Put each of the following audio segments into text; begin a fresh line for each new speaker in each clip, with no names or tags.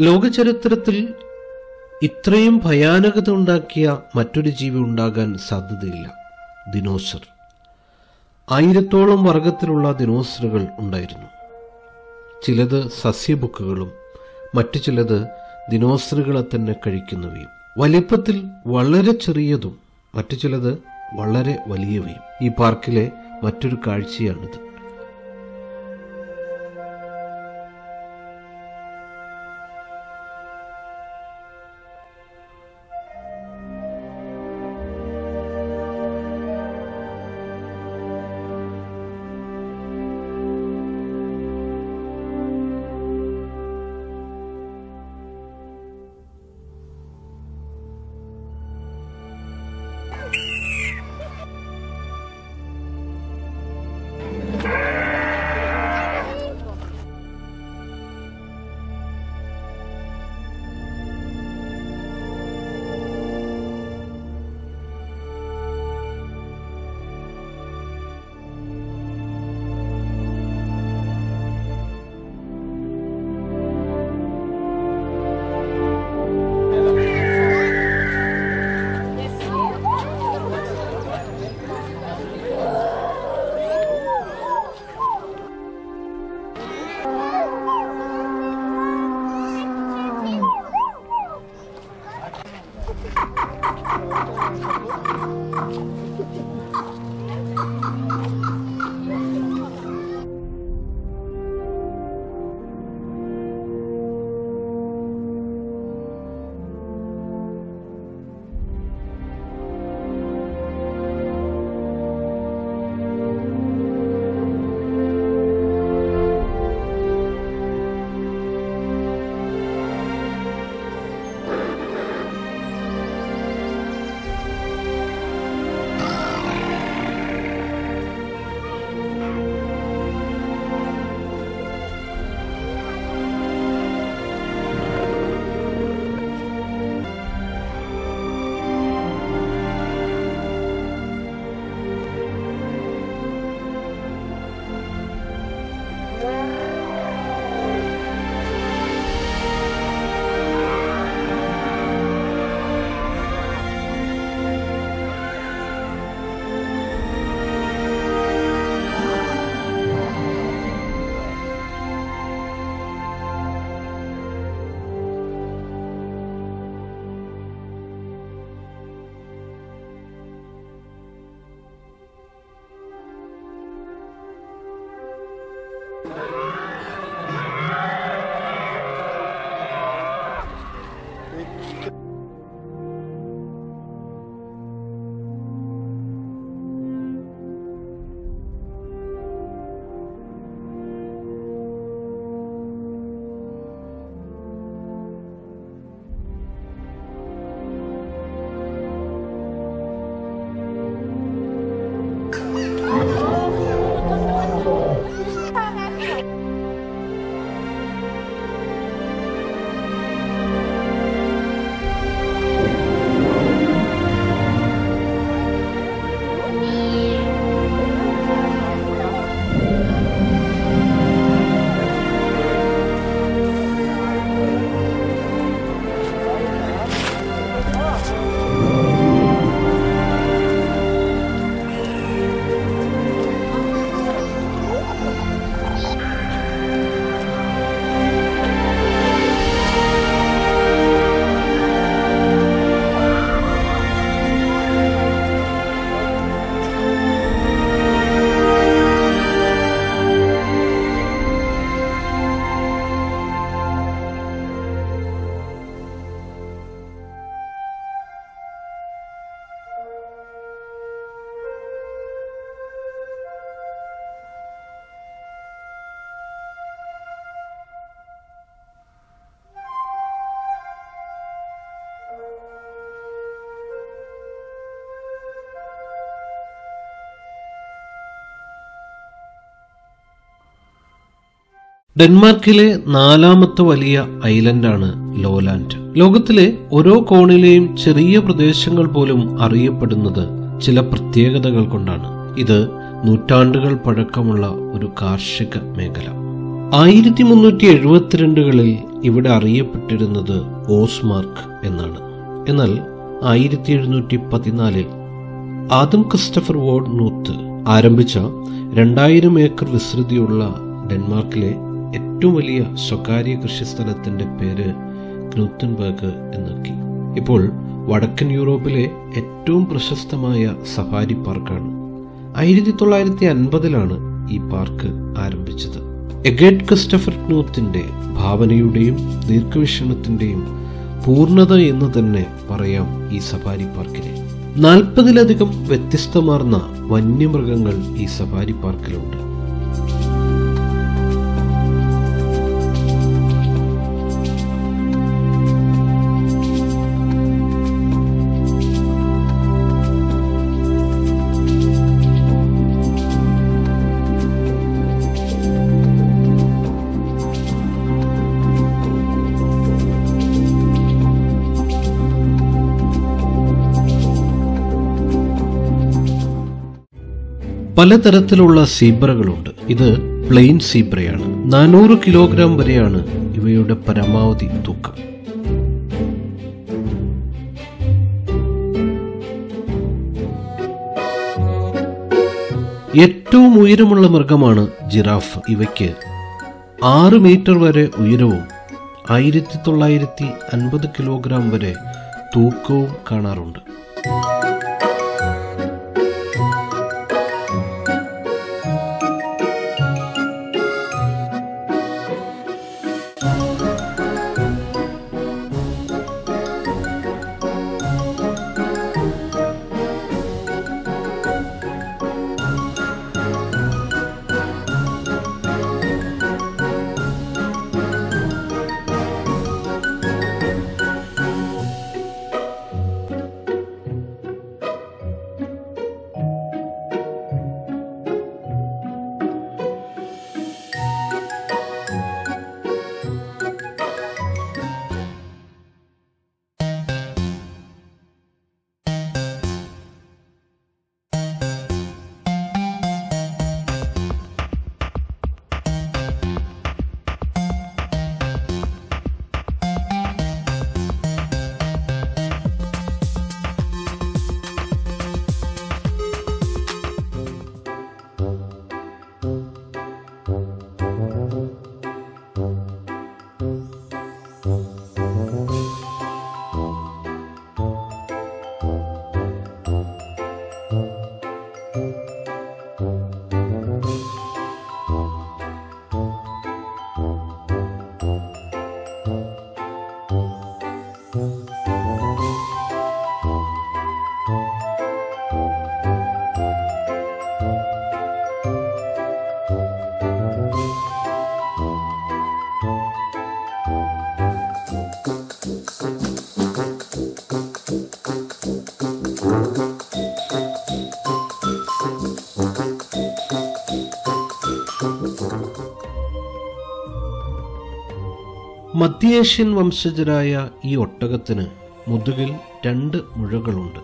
ലോകചരിത്രത്തിൽ ഇത്രയും ഭയാനകത ഉണ്ടാക്കിയ മറ്റൊരു ജീവി ഉണ്ടാകാൻ സാധ്യതയില്ല. ദിനോസർ. ആയിരത്തോളം വർഗത്തിലുള്ള ദിനോസറുകൾ ഉണ്ടായിരുന്നു. ചിലത് സസ്യബുക്കുകളും മറ്റു ചിലത് ദിനോസറുകളെ തന്നെ കഴിക്കുന്നവയും. വലിപ്പത്തിൽ വളരെ ചെറിയതും മറ്റു ചിലത് വളരെ വലിയവയും. ഈ പാർക്കിലെ മറ്റൊരു കാഴ്ചയാണിത്. ഡെൻമാർക്കിലെ നാലാമത്തെ വലിയ ഐലൻഡാണ് ലോലാൻഡ്. ലോകത്തിലെ ഓരോ കോണിലെയും ചെറിയ പ്രദേശങ്ങൾ പോലും അറിയപ്പെടുന്നത് ചില പ്രത്യേകതകൾ കൊണ്ടാണ്. ഇത് നൂറ്റാണ്ടുകൾ പഴക്കമുള്ള ഒരു കാർഷിക മേഖല. ആയിരത്തി മുന്നൂറ്റി എഴുപത്തിരണ്ടുകളിൽ ഇവിടെ അറിയപ്പെട്ടിരുന്നത് ഓസ്മാർക്ക് എന്നാണ്. എന്നാൽ ആയിരത്തി എഴുന്നൂറ്റി പതിനാലിൽ ആദം ക്രിസ്റ്റഫർ വോർഡ് നൂത്ത് ആരംഭിച്ച രണ്ടായിരം ഏക്കർ വിസ്തൃതിയുള്ള ഡെൻമാർക്കിലെ ഏറ്റവും വലിയ സ്വകാര്യ കൃഷിസ്ഥലത്തിന്റെ പേര് ക്ലൂത്തൻബർഗ് എന്നാക്കി. ഇപ്പോൾ വടക്കൻ യൂറോപ്പിലെ ഏറ്റവും പ്രശസ്തമായ സഫാരി പാർക്കാണ്. ആയിരത്തി തൊള്ളായിരത്തി അൻപതിലാണ് ഈ പാർക്ക് ആരംഭിച്ചത്. എഗേറ്റ് ക്രിസ്റ്റഫർ ക്നൂത്തിന്റെ ഭാവനയുടെയും ദീർഘവീക്ഷണത്തിന്റെയും പൂർണത എന്ന് തന്നെ പറയാം ഈ സഫാരി പാർക്കിനെ. നാൽപ്പതിലധികം വ്യത്യസ്തമാർന്ന വന്യമൃഗങ്ങൾ ഈ സഫാരി പാർക്കിലുണ്ട്. പലതരത്തിലുള്ള സീബ്രകളുണ്ട്. ഇത് പ്ലെയിൻ സീബ്രയാണ്. നാനൂറ് കിലോഗ്രാം വരെയാണ് ഇവയുടെ പരമാവധി തൂക്കം. ഏറ്റവും ഉയരമുള്ള മൃഗമാണ് ജിറാഫ്. ഇവയ്ക്ക് ആറ് മീറ്റർ വരെ ഉയരവും ആയിരത്തി തൊള്ളായിരത്തി അൻപത് കിലോഗ്രാം വരെ തൂക്കവും കാണാറുണ്ട്. മധ്യേഷ്യൻ വംശജരായ ഈ ഒട്ടകത്തിന് മുതുകിൽ രണ്ട് മുഴകളുണ്ട്.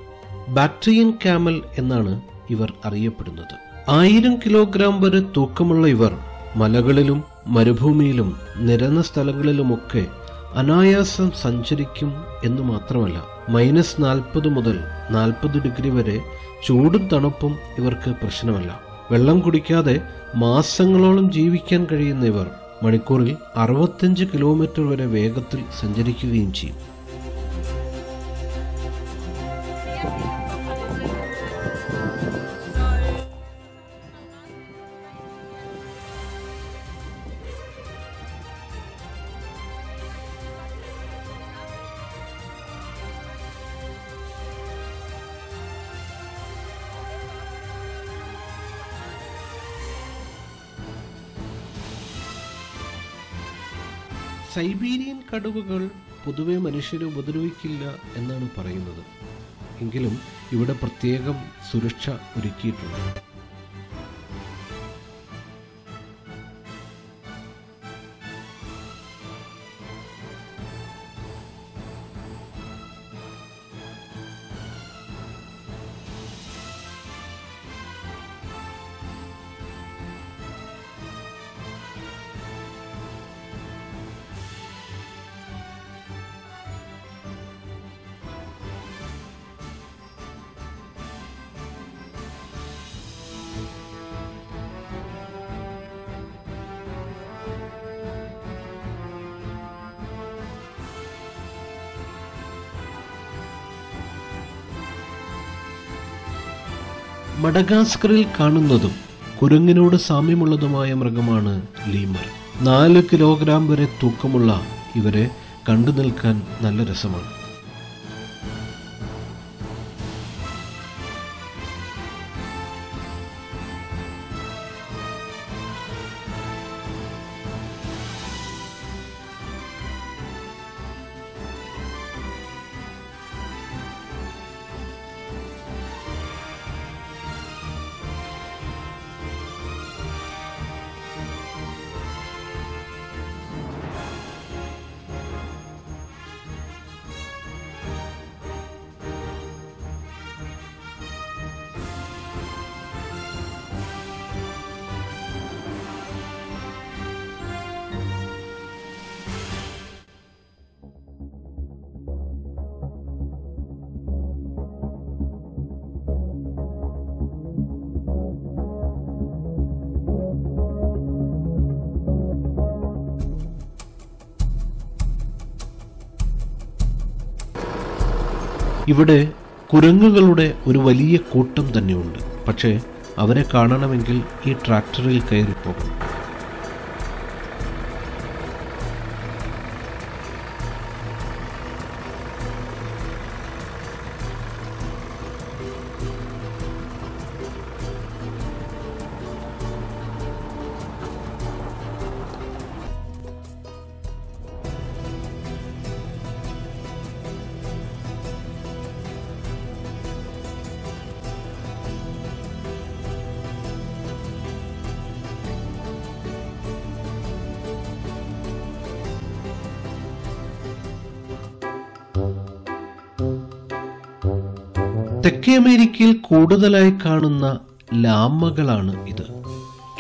ബാക്ട്രിയൻ ക്യാമൽ എന്നാണ് ഇവർ അറിയപ്പെടുന്നത്. ആയിരം കിലോഗ്രാം വരെ തൂക്കമുള്ള ഇവർ മലകളിലും മരുഭൂമിയിലും നിരന്ന സ്ഥലങ്ങളിലുമൊക്കെ അനായാസം സഞ്ചരിക്കും എന്ന് മാത്രമല്ല മൈനസ് നാൽപ്പത് മുതൽ നാൽപ്പത് ഡിഗ്രി വരെ ചൂടും തണുപ്പും ഇവർക്ക് പ്രശ്നമല്ല. വെള്ളം കുടിക്കാതെ മാസങ്ങളോളം ജീവിക്കാൻ കഴിയുന്ന ഇവർ മണിക്കൂറിൽ അറുപത്തഞ്ച് കിലോമീറ്റർ വരെ വേഗത്തിൽ സഞ്ചരിക്കുകയും ചെയ്യും. സൈബീരിയൻ കടുവകൾ പൊതുവെ മനുഷ്യരെ ഉപദ്രവിക്കില്ല എന്നാണ് പറയുന്നത്. എങ്കിലും ഇവിടെ പ്രത്യേകം സുരക്ഷ ഒരുക്കിയിട്ടുണ്ട്. മഡഗാസ്കറിൽ കാണുന്നതും കുരങ്ങിനോട് സാമ്യമുള്ളതുമായ മൃഗമാണ് ലീമർ നാല് കിലോഗ്രാം വരെ തൂക്കമുള്ള ഇവരെ കണ്ടു നിൽക്കാൻ നല്ല രസമാണ്. ഇവിടെ കുരങ്ങുകളുടെ ഒരു വലിയ കൂട്ടം തന്നെയുണ്ട്. പക്ഷേ അവരെ കാണണമെങ്കിൽ ഈ ട്രാക്ടറിൽ കയറിപ്പോകണം. തെക്കേ അമേരിക്കയിൽ കൂടുതലായി കാണുന്ന ലാമകളാണ് ഇത്.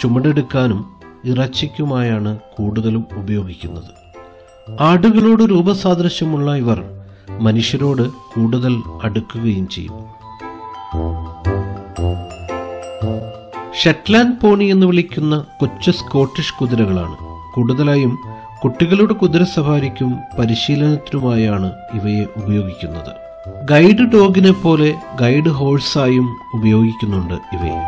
ചുമടെടുക്കാനും ഇറച്ചിക്കുമായാണ് കൂടുതലും ഉപയോഗിക്കുന്നത്. ആടുകളോട് രൂപസാദൃശ്യമുള്ള ഇവർ മനുഷ്യരോട് കൂടുതൽ അടുക്കുകയും ചെയ്യും. ഷെറ്റ്ലാൻഡ് പോണി എന്ന് വിളിക്കുന്ന കൊച്ചു സ്കോട്ടിഷ് കുതിരകളാണ്. കൂടുതലായും കുട്ടികളുടെ കുതിര സവാരിക്കും പരിശീലനത്തിനുമായാണ് ഇവയെ ഉപയോഗിക്കുന്നത്. ഗൈഡ് ഡോഗിനെ പോലെ ഗൈഡ് ഹോഴ്സായും ഉപയോഗിക്കുന്നുണ്ട് ഇവയെ.